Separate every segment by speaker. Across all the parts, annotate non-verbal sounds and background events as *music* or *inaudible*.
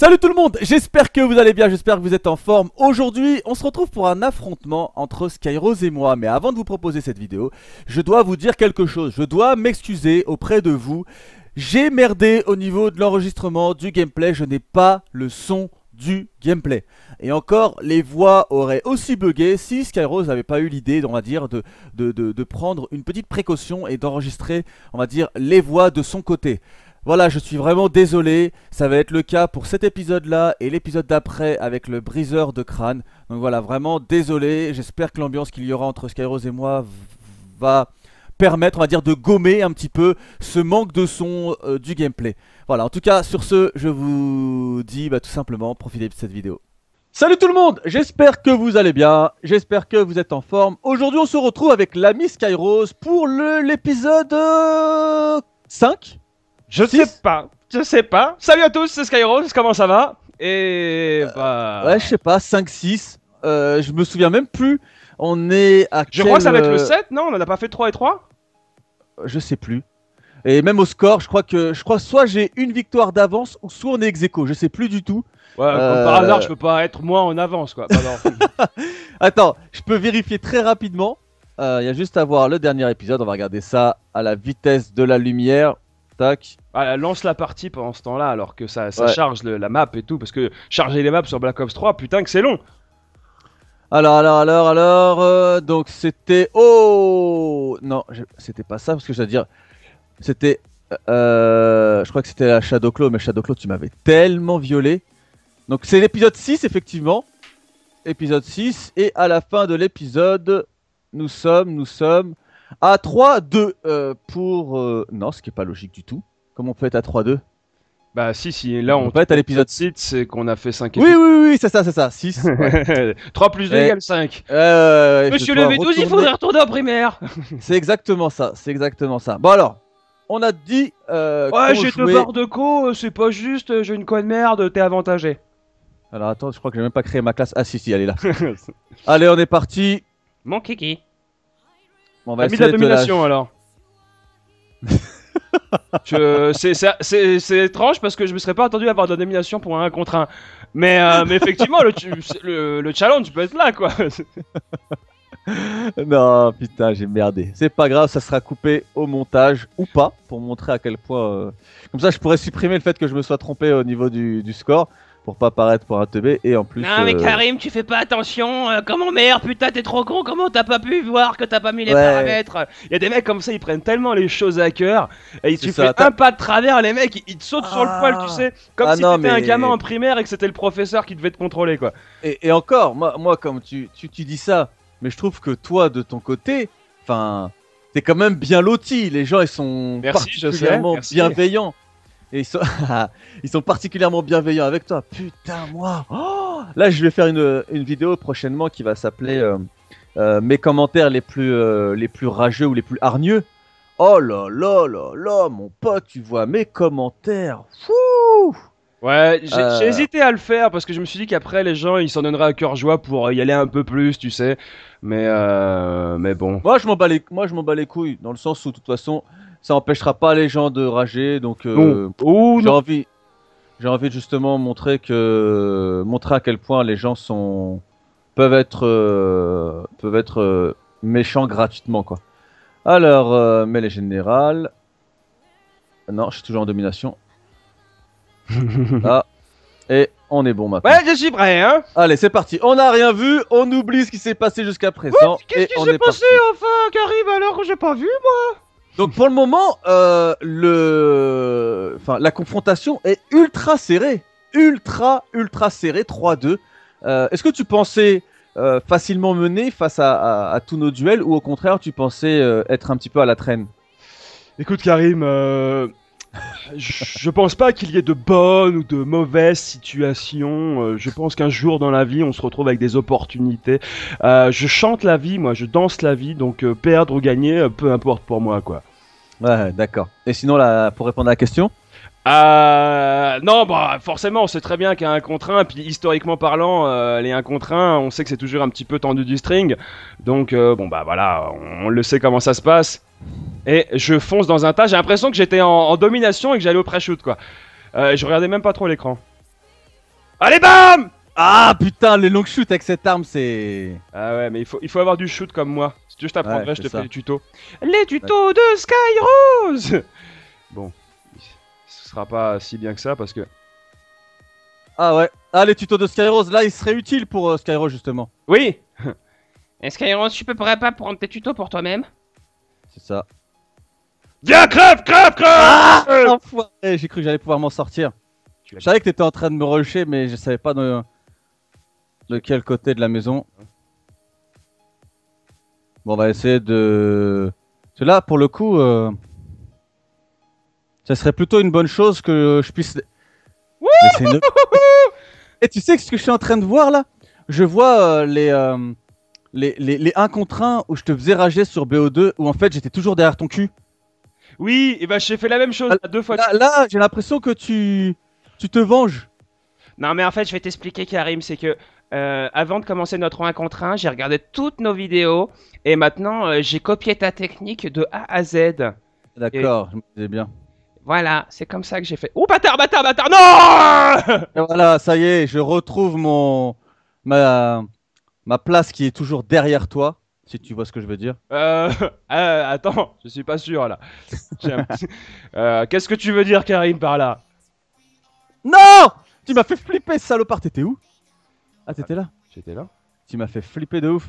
Speaker 1: Salut tout le monde, j'espère que vous allez bien, j'espère que vous êtes en forme. Aujourd'hui, on se retrouve pour un affrontement entre Skyrose et moi. Mais avant de vous proposer cette vidéo, je dois vous dire quelque chose. Je dois m'excuser auprès de vous. J'ai merdé au niveau de l'enregistrement du gameplay, je n'ai pas le son du gameplay. Et encore, les voix auraient aussi bugué si Skyrose n'avait pas eu l'idée, on va dire, de, de, de prendre une petite précaution et d'enregistrer, on va dire, les voix de son côté. Voilà, je suis vraiment désolé, ça va être le cas pour cet épisode-là et l'épisode d'après avec le briseur de crâne. Donc voilà, vraiment désolé, j'espère que l'ambiance qu'il y aura entre Skyrose et moi va permettre, on va dire, de gommer un petit peu ce manque de son euh, du gameplay. Voilà, en tout cas, sur ce, je vous dis bah, tout simplement, profitez de cette vidéo. Salut tout le monde, j'espère que vous allez bien, j'espère que vous êtes en forme. Aujourd'hui, on se retrouve avec l'ami Skyrose pour l'épisode 5 euh,
Speaker 2: je sais pas. Je sais pas. Salut à tous, c'est Skyrose, comment ça va? Et
Speaker 1: euh, bah. Ouais, je sais pas, 5-6. Euh, je me souviens même plus. On est à.
Speaker 2: Je crois que ça va être le 7, euh, non? On en a pas fait 3 et 3
Speaker 1: Je sais plus. Et même au score, je crois que. Je crois soit j'ai une victoire d'avance, ou soit on est ex Je sais plus du tout.
Speaker 2: Ouais, par hasard, je peux pas être moins en avance, quoi. *laughs*
Speaker 1: Attends, je peux vérifier très rapidement. Il y a juste à voir le dernier épisode. On va regarder ça à la vitesse de la lumière.
Speaker 2: Ah, lance la partie pendant ce temps-là, alors que ça, charge la map et tout, parce que charger les maps sur Black Ops 3, putain que c'est long.
Speaker 1: Alors, alors, alors, alors, euh, donc c'était... Oh Non, c'était pas ça, parce que je dire... C'était... Euh, je crois que c'était la Shadow Claw, mais Shadow Claw, tu m'avais tellement violé. Donc c'est l'épisode 6, effectivement. Épisode 6, et à la fin de l'épisode, nous sommes, nous sommes à 3-2 euh, pour... Non, ce qui est pas logique du tout. Comment on peut être à 3-2
Speaker 2: bah si, si, là on,
Speaker 1: peut être à l'épisode
Speaker 2: 6, c'est qu'on a fait 5
Speaker 1: Oui, oui, oui, c'est ça, c'est ça, 6.
Speaker 2: 3 *laughs* plus 2 égale 5.
Speaker 1: Monsieur
Speaker 2: le V12, il faudrait retourner en primaire. *laughs*
Speaker 1: c'est exactement ça, c'est exactement ça. Bon alors, on a dit... Euh,
Speaker 2: ouais, j'ai deux barres de co, c'est pas juste, j'ai une coin de merde, t'es avantagé.
Speaker 1: Alors attends, je crois que j'ai même pas créé ma classe. Ah si, si, elle est là. *laughs* Allez, on est parti.
Speaker 2: Mon kiki. Bon, on va mis de la domination alors. *laughs* c'est étrange parce que je me serais pas attendu à avoir de la domination pour un 1 contre 1. Mais, euh, mais effectivement, le, le, challenge peut être là, quoi. *laughs*
Speaker 1: non, putain, j'ai merdé. C'est pas grave, ça sera coupé au montage ou pas pour montrer à quel point. Euh, comme ça, je pourrais supprimer le fait que je me sois trompé au niveau du, du score pour pas paraître pour un teubé et en plus.
Speaker 2: Non mais euh, Karim, tu fais pas attention. Euh, comment merde, putain, t'es trop con. Comment t'as pas pu voir que t'as pas mis les paramètres Il y a des mecs comme ça, ils prennent tellement les choses à cœur. Et tu fais un pas de travers, les mecs, ils te sautent sur le poil, tu ah. sais, comme ah si t'étais un gamin en primaire et que c'était le professeur qui devait te contrôler, quoi.
Speaker 1: Et, encore, moi, moi, comme tu, tu, tu dis ça, mais je trouve que toi, de ton côté, enfin, t'es quand même bien loti. Les gens, ils sont particulièrement bienveillants. Et ils sont, *laughs* ils sont particulièrement bienveillants avec toi. Putain, moi. Oh Là, je vais faire une, une vidéo prochainement qui va s'appeler euh, euh, Mes commentaires les plus, euh, les plus rageux ou les plus hargneux. Oh là là là là, mon pote, tu vois mes commentaires. Fou
Speaker 2: Ouais, j'ai hésité à le faire parce que je me suis dit qu'après les gens ils s'en donneraient à cœur joie pour y aller un peu plus, tu sais. Mais mais bon.
Speaker 1: Moi je m'en bats les moi je m'en bats les couilles dans le sens où de toute façon ça empêchera pas les gens de rager. Donc, euh, j'ai envie, j'ai envie de justement montrer que, montrer à quel point les gens sont peuvent être, euh, peuvent être euh, méchants gratuitement quoi. Alors, mais les générales. Non, je suis toujours en domination. *laughs* ah. Et on est bon maintenant.
Speaker 2: Ouais, je suis prêt, hein
Speaker 1: Allez, c'est parti. On n'a rien vu, on oublie ce qui s'est passé jusqu'à présent.
Speaker 2: Qu'est-ce qui s'est passé enfin, Qu'arrive alors que j'ai pas vu, moi?
Speaker 1: Donc pour le moment, euh, le... enfin, la confrontation est ultra serrée. Ultra, ultra serrée, 3-2. Euh, est-ce que tu pensais euh, facilement mener face à, tous nos duels ou au contraire tu pensais être un petit peu à la traîne?
Speaker 2: Écoute Karim, je pense pas qu'il y ait de bonnes ou de mauvaises situations. je pense qu'un jour dans la vie, on se retrouve avec des opportunités. je chante la vie, moi, je danse la vie, donc perdre ou gagner, peu importe pour moi, quoi.
Speaker 1: Ouais, d'accord. Et sinon, là, pour répondre à la question
Speaker 2: euh, non, bah forcément, on sait très bien qu'il y a un contre 1, puis historiquement parlant, euh, les 1 contre 1, on sait que c'est toujours un petit peu tendu du string. Donc, euh, bon, bah voilà, on, le sait comment ça se passe. Et je fonce dans un tas, j'ai l'impression que j'étais en, domination et que j'allais au pré-shoot, quoi. Euh, je regardais même pas trop l'écran. Allez, bam
Speaker 1: Ah putain, les long shoots avec cette arme, c'est.
Speaker 2: Ah ouais, mais il faut, il faut avoir du shoot comme moi. Si tu veux, je t'apprendrai, je te fais les tutos. Les tutos de Skyrose Bon, ce sera pas si bien que ça parce que.
Speaker 1: Ah ouais. Ah, les tutos de Skyrose, là, ils seraient utiles pour euh, Skyrose, justement.
Speaker 2: Oui *laughs* Et Skyrose, tu peux pas prendre tes tutos pour toi-même
Speaker 1: C'est ça.
Speaker 2: Viens, crève, crève, crève ah
Speaker 1: J'ai cru que j'allais pouvoir m'en sortir. Je savais que t'étais en train de me rusher, mais je savais pas de... de quel côté de la maison. Bon, on va essayer de... Cela, pour le coup, euh... ça serait plutôt une bonne chose que je puisse... Et tu sais ce que je suis en train de voir là Je vois les, les, les, les 1 contre 1 où je te faisais rager sur BO2 où en fait j'étais toujours derrière ton cul.
Speaker 2: Oui, et bah j'ai fait la même chose deux fois.
Speaker 1: Là, j'ai l'impression que tu, tu te venges.
Speaker 2: Non mais en fait je vais t'expliquer Karim, c'est que avant de commencer notre 1 contre 1, j'ai regardé toutes nos vidéos et maintenant j'ai copié ta technique de A à Z.
Speaker 1: D'accord, je me disais bien.
Speaker 2: Voilà, c'est comme ça que j'ai fait. Oh bâtard, bâtard, bâtard, non *laughs*
Speaker 1: Et voilà, ça y est, je retrouve mon ma ma place qui est toujours derrière toi, si tu vois ce que je veux dire.
Speaker 2: Euh, *laughs* euh attends, je suis pas sûr là. *laughs* euh, Qu'est-ce que tu veux dire, Karim, par là?
Speaker 1: Non Tu m'as fait flipper, salopard. T'étais où? Ah, t'étais là
Speaker 2: J'étais là.
Speaker 1: Tu m'as fait flipper de ouf.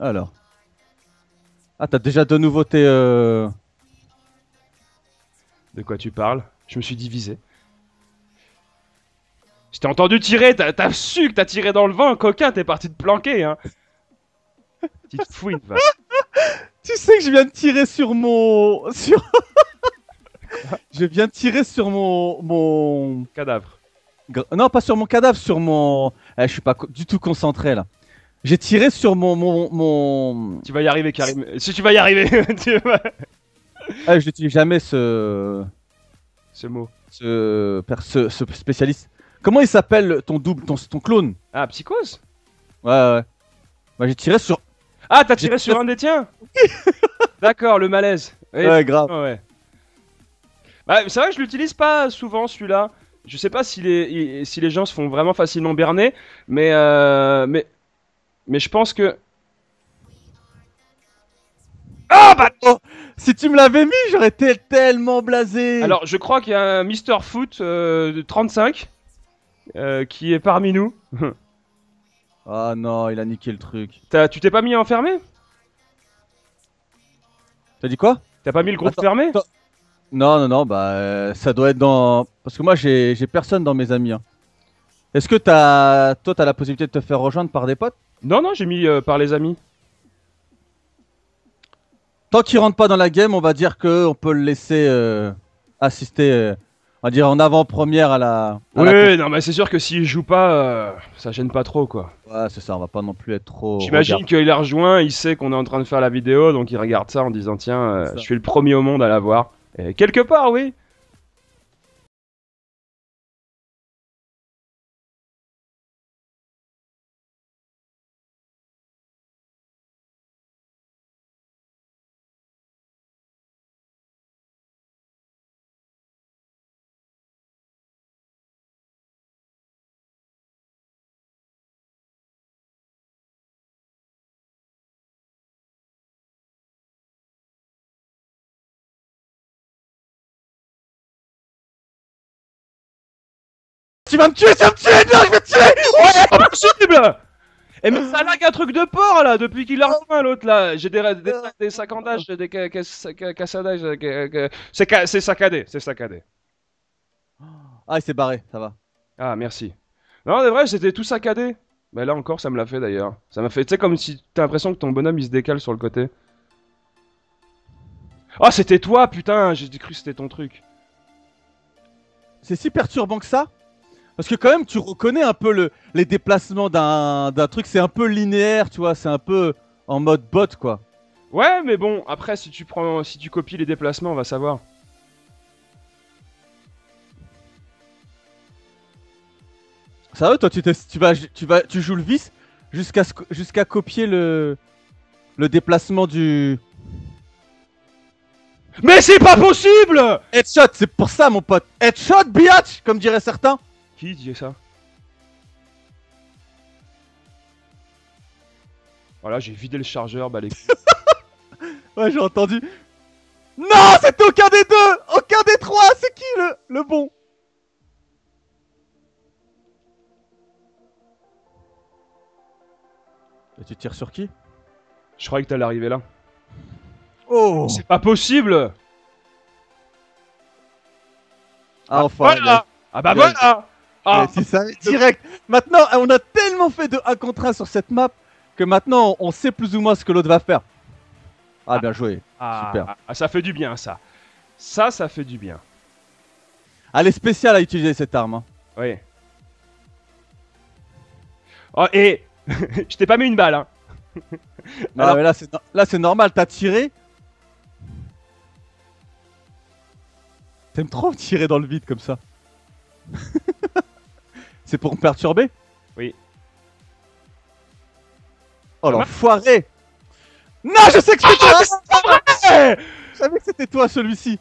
Speaker 1: Alors. Ah, t'as déjà de nouveautés. Euh...
Speaker 2: De quoi tu parles? Je me suis divisé. Je t'ai entendu tirer, t'as su que t'as tiré dans le vent, coquin, t'es parti te planquer, hein. *laughs* Petite fouine, va.
Speaker 1: tu sais que je viens de tirer sur mon. Sur. *laughs* je viens de tirer sur mon. Mon.
Speaker 2: Cadavre.
Speaker 1: Non, pas sur mon cadavre, sur mon. Eh, je suis pas du tout concentré là. J'ai tiré sur mon, mon, mon...
Speaker 2: Tu vas y arriver, Karim. Si tu vas y arriver, *laughs* tu vas...
Speaker 1: Ah, je n'utilise jamais ce...
Speaker 2: Ce mot.
Speaker 1: Ce, ce, ce spécialiste. Comment il s'appelle ton double, ton, ton clone?
Speaker 2: Ah, Psychose?
Speaker 1: Ouais, ouais. Bah, j'ai tiré sur...
Speaker 2: Ah, t'as tiré sur un des tiens? *laughs* D'accord, le malaise.
Speaker 1: Ouais, grave.
Speaker 2: ouais. Bah, c'est vrai que je l'utilise pas souvent, celui-là. Je sais pas si les, si les gens se font vraiment facilement berner, mais, euh, mais mais je pense que.
Speaker 1: Ah bah oh, Si tu me l'avais mis, j'aurais été tellement blasé
Speaker 2: Alors, je crois qu'il y a un Mr. Foot euh, de 35 euh, qui est parmi nous. *laughs*
Speaker 1: ah non, il a niqué le truc.
Speaker 2: tu t'es pas mis enfermé?
Speaker 1: T'as dit quoi?
Speaker 2: T'as pas mis le groupe fermé?
Speaker 1: Non, non, non, bah euh, ça doit être dans. Parce que moi j'ai personne dans mes amis. Hein. Est-ce que t'as... toi t'as la possibilité de te faire rejoindre par des potes?
Speaker 2: Non, non, j'ai mis euh, par les amis.
Speaker 1: Tant qu'il rentre pas dans la game, on va dire que on peut le laisser euh, assister, euh, on va dire en avant-première à la.
Speaker 2: oui, non, mais c'est sûr que s'il joue pas, ça gêne pas trop, quoi.
Speaker 1: Ouais, c'est ça, on va pas non plus être trop.
Speaker 2: J'imagine qu'il a rejoint, il sait qu'on est en train de faire la vidéo, donc il regarde ça en disant tiens, je suis le premier au monde à la voir. Et quelque part, oui.
Speaker 1: Tu vas me tuer, ça me tuer, non, je vais te tuer *laughs*
Speaker 2: Ouais, pas possible Eh mais ça lag un truc de porc là, depuis qu'il a rejoint l'autre là. J'ai des, des, des saccandages, des cassadages, c'est saccadé, c'est saccadé.
Speaker 1: Ah, il s'est barré, ça va.
Speaker 2: Ah, merci. Non, c'est vrai, c'était tout saccadé. Mais là encore, ça me l'a fait d'ailleurs. Ça m'a fait, tu sais, comme si t'as l'impression que ton bonhomme il se décale sur le côté. Oh, c'était toi, putain, j'ai cru que c'était ton truc.
Speaker 1: C'est si perturbant que ça parce que quand même, tu reconnais un peu le, les déplacements d'un truc, c'est un peu linéaire, tu vois, c'est un peu en mode bot, quoi.
Speaker 2: Ouais, mais bon, après, si tu prends, si tu copies les déplacements, on va savoir.
Speaker 1: Ça va, toi, tu, tu, vas, tu, vas, tu joues le vice jusqu'à jusqu'à copier le, le déplacement du...
Speaker 2: Mais c'est pas possible
Speaker 1: Headshot, c'est pour ça mon pote. Headshot, biatch, comme diraient certains.
Speaker 2: Qui ça? Voilà, j'ai vidé le chargeur, bah les *laughs*
Speaker 1: Ouais, j'ai entendu. Non, c'était aucun des deux! Aucun des trois! C'est qui le, le bon? Et tu tires sur qui?
Speaker 2: Je croyais que t'allais arriver là.
Speaker 1: Oh!
Speaker 2: C'est pas possible!
Speaker 1: Ah, enfin
Speaker 2: Ah bah voilà
Speaker 1: Ah si ça direct Maintenant, on a tellement fait de 1 contre 1 sur cette map que maintenant, on sait plus ou moins ce que l'autre va faire. Ah, bien joué.
Speaker 2: Ah, Super. Ah, ça fait du bien, ça. Ça, ça fait du bien.
Speaker 1: Elle est spéciale à utiliser cette arme. Hein.
Speaker 2: Oui. Oh, et *laughs* je t'ai pas mis une balle, hein.
Speaker 1: non, mais là, c'est, là, c'est normal, t'as tiré. T'aimes trop tirer dans le vide comme ça. *laughs* c'est pour me perturber
Speaker 2: Oui.
Speaker 1: Oh l'enfoiré. Non, je sais que c'est toi Je savais que c'était toi celui-ci.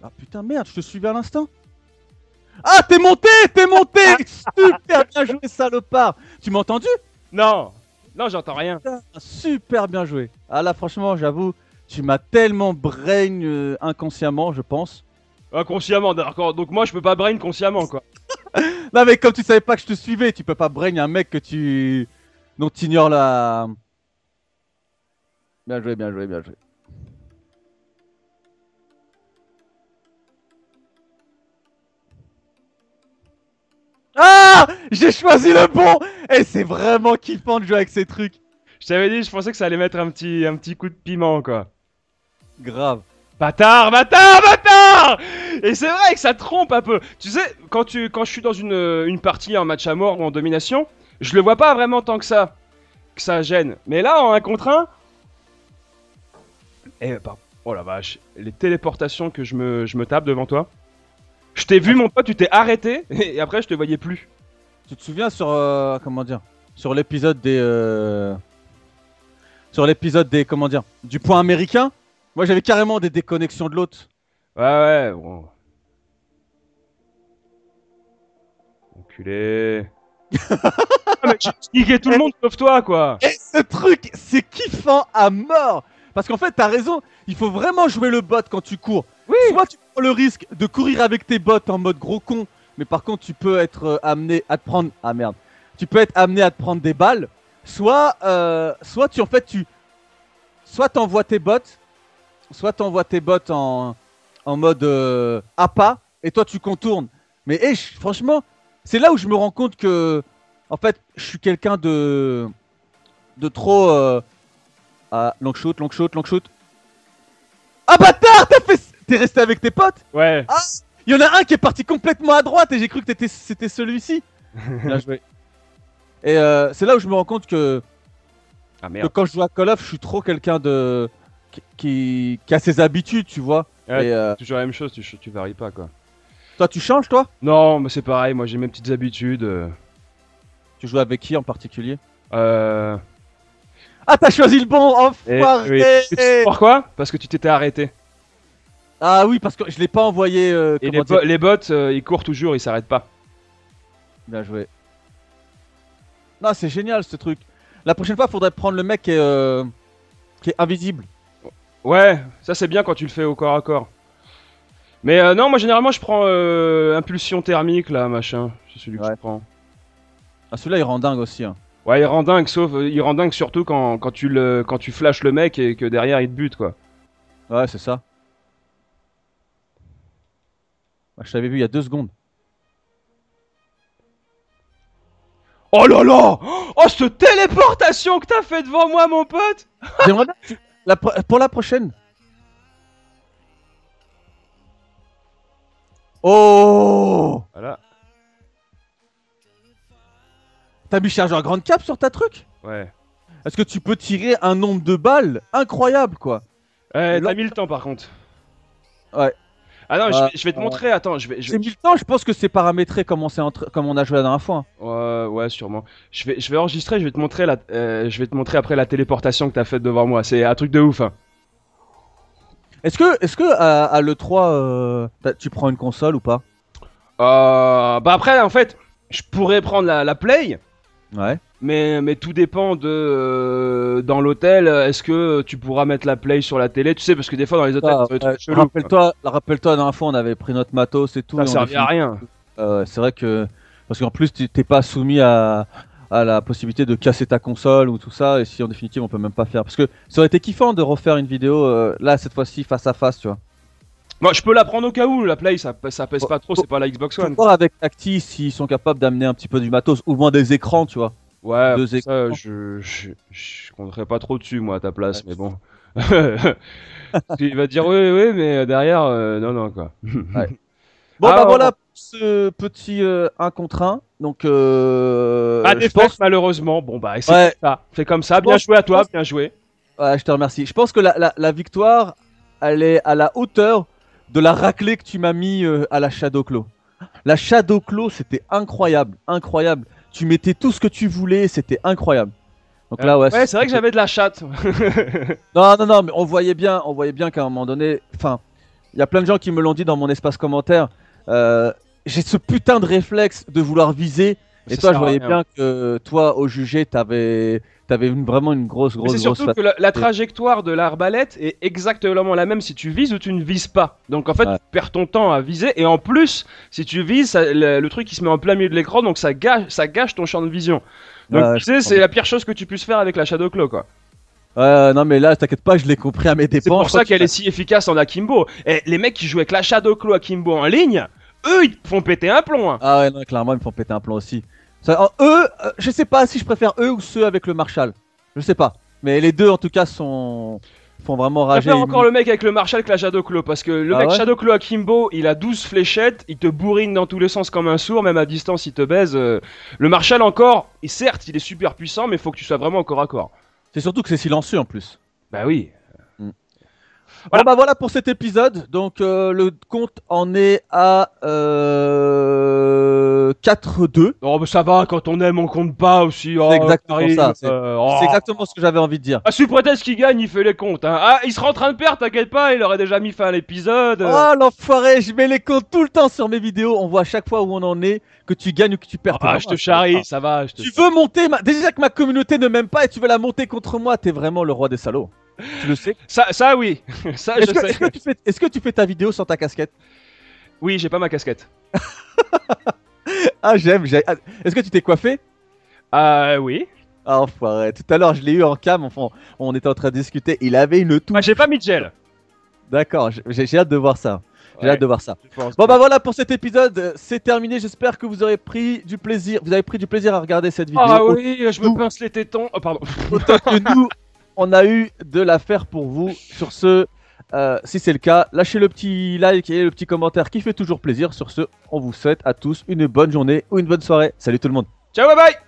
Speaker 1: Ah putain, merde, je te suivais à l'instant. Ah, t'es monté T'es monté. *laughs* Super bien joué, salopard. Tu m'as entendu?
Speaker 2: Non Non, j'entends rien.
Speaker 1: super bien joué. Ah là, franchement, j'avoue, tu m'as tellement brain euh, inconsciemment, je pense.
Speaker 2: Inconsciemment, d'accord. Donc moi, je peux pas brain consciemment, quoi. *laughs*
Speaker 1: non, mais comme tu savais pas que je te suivais, tu peux pas brain un mec que tu... dont tu ignores la... Bien joué, bien joué, bien joué. Ah J'ai choisi le bon Et c'est vraiment kiffant de jouer avec ces trucs.
Speaker 2: Je t'avais dit, je pensais que ça allait mettre un petit, un petit coup de piment, quoi.
Speaker 1: Grave.
Speaker 2: Bâtard, bâtard, bâtard Et c'est vrai que ça trompe un peu. Tu sais, quand, tu, quand je suis dans une, une partie en match à mort ou en domination, je le vois pas vraiment tant que ça. Que ça gêne. Mais là, en un contre un... Eh, bah, oh la vache. Les téléportations que je me, je me tape devant toi. Je t'ai vu, mon pote, tu t'es arrêté, *laughs* et après, je te voyais plus.
Speaker 1: Tu te souviens sur. Euh, comment dire Sur l'épisode des. Euh, sur l'épisode des. Comment dire Du point américain? Moi, j'avais carrément des déconnexions de l'autre.
Speaker 2: Ouais, ouais, bon. Enculé. *laughs* ah, j'ai tout le monde sauf toi, quoi.
Speaker 1: Et ce truc, c'est kiffant à mort. Parce qu'en fait, t'as raison, il faut vraiment jouer le bot quand tu cours.
Speaker 2: Oui.
Speaker 1: Soit tu prends le risque de courir avec tes bottes en mode gros con, mais par contre tu peux être euh, amené à te prendre ah merde, tu peux être amené à te prendre des balles. Soit euh, soit tu en fait tu soit t'envoies tes bottes, soit t'envoies tes bottes en mode euh, pas et toi tu contournes. Mais franchement, c'est là où je me rends compte que en fait je suis quelqu'un de de trop ah, long shoot, long shoot, long shoot. Ah bâtard, t'as fait T'es resté avec tes potes
Speaker 2: Ouais.
Speaker 1: Ah Il y en a un qui est parti complètement à droite et j'ai cru que c'était celui-ci. *laughs* Bien joué. Et euh, c'est là où je me rends compte que,
Speaker 2: ah, merde.
Speaker 1: quand je joue à Call of, je suis trop quelqu'un de qui, qui, a ses habitudes, tu vois.
Speaker 2: Ouais, euh, toujours la même chose, tu, tu varies pas quoi.
Speaker 1: Toi, tu changes toi?
Speaker 2: Non, mais c'est pareil, moi j'ai mes petites habitudes. Euh.
Speaker 1: Tu joues avec qui en particulier?
Speaker 2: Euh.
Speaker 1: Ah, t'as choisi le bon, enfoiré
Speaker 2: Pourquoi Parce que tu t'étais arrêté.
Speaker 1: Ah oui, parce que je l'ai pas envoyé. Euh,
Speaker 2: et les, bots, euh, ils courent toujours, ils s'arrêtent pas.
Speaker 1: Bien joué. Non, c'est génial ce truc. La prochaine fois, faudrait prendre le mec qui est, euh, qui est invisible.
Speaker 2: Ouais, ça c'est bien quand tu le fais au corps à corps. Mais non, moi généralement je prends impulsion thermique là, machin. C'est celui que je prends.
Speaker 1: Ah, celui-là il rend dingue aussi. Hein.
Speaker 2: Ouais, il rend dingue, sauf il rend dingue surtout quand, quand tu le quand tu flashes le mec et que derrière il te bute quoi.
Speaker 1: Ouais, c'est ça. Je t'avais vu il y a deux secondes.
Speaker 2: Oh là là Oh, cette téléportation que t'as fait devant moi, mon pote *laughs*
Speaker 1: bien pour la prochaine. Oh
Speaker 2: Voilà.
Speaker 1: T'as mis chargeur grande cap sur ta truc?
Speaker 2: Ouais.
Speaker 1: Est-ce que tu peux tirer un nombre de balles incroyable, quoi?
Speaker 2: Ouais, t'as mis le temps, par contre.
Speaker 1: Ouais.
Speaker 2: Ah non, je, vais, te montrer, attends, je vais.
Speaker 1: C'est mis le temps, je pense que c'est paramétré comme on, comme on a joué la dernière fois.
Speaker 2: Ouais, ouais, sûrement. Je vais, je vais enregistrer, je vais te montrer la, je vais te montrer après la téléportation que t'as faite devant moi. C'est un truc de ouf. Hein.
Speaker 1: Est-ce que, est-ce que à, l'E3, tu prends une console ou pas?
Speaker 2: Euh, Bah après, en fait, je pourrais prendre la, la Play.
Speaker 1: Ouais.
Speaker 2: Mais, mais tout dépend de euh, dans l'hôtel. Est-ce que tu pourras mettre la play sur la télé Tu sais, parce que des fois dans les hôtels,
Speaker 1: ah, Rappelle-toi, rappelle-toi, la dernière fois, on avait pris notre matos et tout.
Speaker 2: Ça servait à rien.
Speaker 1: Euh, c'est vrai que parce qu'en plus, t'es pas soumis à, à la possibilité de casser ta console ou tout ça. Et si en définitive, on peut même pas faire. Parce que ça aurait été kiffant de refaire une vidéo euh, là cette fois-ci face à face, tu vois.
Speaker 2: Moi, je peux la prendre au cas où, la Play, ça, ça pèse pas trop, c'est pas la Xbox One.
Speaker 1: voir avec Acti s'ils sont capables d'amener un petit peu du matos, ou moins des écrans, tu vois.
Speaker 2: Ouais, ça, je, je, je, compterais pas trop dessus, moi, à ta place, mais bon. *laughs* Il va dire oui, oui, mais derrière, euh, non, non, quoi. *laughs*
Speaker 1: Bon, bah voilà ce petit 1 euh, contre 1. Donc, euh,
Speaker 2: pense... malheureusement. Bon, bah, c'est ça. Fais comme ça. Bien joué à toi, bien joué.
Speaker 1: Ouais, je te remercie. Je pense que la, la, victoire, elle est à la hauteur de la raclée que tu m'as mis euh, à la Shadow Claw. La Shadow Claw, c'était incroyable, incroyable tu mettais tout ce que tu voulais, c'était incroyable.
Speaker 2: Donc là, ouais. c'est vrai que j'avais de la chatte. *laughs*
Speaker 1: non, non, non, mais on voyait bien, on voyait bien qu'à un moment donné, enfin, il y a plein de gens qui me l'ont dit dans mon espace commentaire. Euh, j'ai ce putain de réflexe de vouloir viser. Et toi, je voyais bien que toi, au jugé, t'avais T'avais vraiment une grosse, grosse.
Speaker 2: C'est surtout que la, trajectoire de l'arbalète est exactement la même si tu vises ou tu ne vises pas. Donc en fait, tu perds ton temps à viser et en plus, si tu vises, le, truc il se met en plein milieu de l'écran, donc ça gâche, ça gâche ton champ de vision. Donc tu sais, c'est la pire chose que tu puisses faire avec la Shadow Claw, quoi.
Speaker 1: Ouais, non mais là, t'inquiète pas, je l'ai compris à mes dépens.
Speaker 2: C'est pour ça qu'elle est si efficace en Akimbo. Et les mecs qui jouent avec la Shadow Claw Akimbo en ligne, eux, ils font péter un plomb. Hein.
Speaker 1: Ah ouais, non, clairement, ils me font péter un plomb aussi eux, euh, je sais pas si je préfère eux ou ceux avec le Marshall. Je sais pas. Mais les deux en tout cas sont font vraiment rager.
Speaker 2: Je encore le mec avec le Marshall que la Shadow Claw parce que le ah mec Shadow Claw Akimbo, il a 12 fléchettes, il te bourrine dans tous les sens comme un sourd, même à distance il te baise. Euh. Le Marshall encore, et certes, il est super puissant mais il faut que tu sois vraiment au corps à corps.
Speaker 1: C'est surtout que c'est silencieux en plus.
Speaker 2: Bah oui.
Speaker 1: Voilà. bah voilà pour cet épisode. Donc euh, le compte en est à euh, 4-2.
Speaker 2: Oh mais ça va, quand on aime on compte pas aussi.
Speaker 1: Oh, c'est exactement ça. Euh, oh. C'est exactement ce que j'avais envie de dire.
Speaker 2: Ah, sous prétexte qu'il gagne, il fait les comptes. Hein. Ah, il sera en train de perdre, t'inquiète pas, il aurait déjà mis fin à l'épisode.
Speaker 1: Oh l'enfoiré, je mets les comptes tout le temps sur mes vidéos. On voit à chaque fois où on en est, que tu gagnes ou que tu perds.
Speaker 2: Ah, je te charrie, ça va. Je
Speaker 1: te tu veux monter Déjà que ma communauté ne m'aime pas et tu veux la monter contre moi, t'es vraiment le roi des salauds. Tu le sais
Speaker 2: Ça, ça oui. *laughs* ça,
Speaker 1: est-ce, que, tu fais, est-ce que tu fais ta vidéo sans ta casquette
Speaker 2: Oui, j'ai pas ma casquette. *laughs*
Speaker 1: ah, j'aime. Ah, est-ce que tu t'es coiffé
Speaker 2: Ah, oui.
Speaker 1: Ah, enfoiré. Tout à l'heure, je l'ai eu en cam. Enfin, on était en train de discuter. Il avait une touche.
Speaker 2: Ah, j'ai pas mis de gel.
Speaker 1: D'accord, j'ai, hâte de voir ça. J'ai hâte de voir ça. Bon bah voilà pour cet épisode, c'est terminé. J'espère que vous aurez pris du plaisir. Vous avez pris du plaisir à regarder cette vidéo.
Speaker 2: Ah oui, je me pince les tétons. Oh pardon.
Speaker 1: Autant que *laughs* nous, on a eu de l'affaire pour vous. Sur ce, euh, si c'est le cas, lâchez le petit like et le petit commentaire qui fait toujours plaisir. Sur ce, on vous souhaite à tous une bonne journée ou une bonne soirée. Salut tout le monde.
Speaker 2: Ciao, bye bye